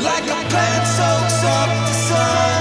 Like a plant soaks up the sun.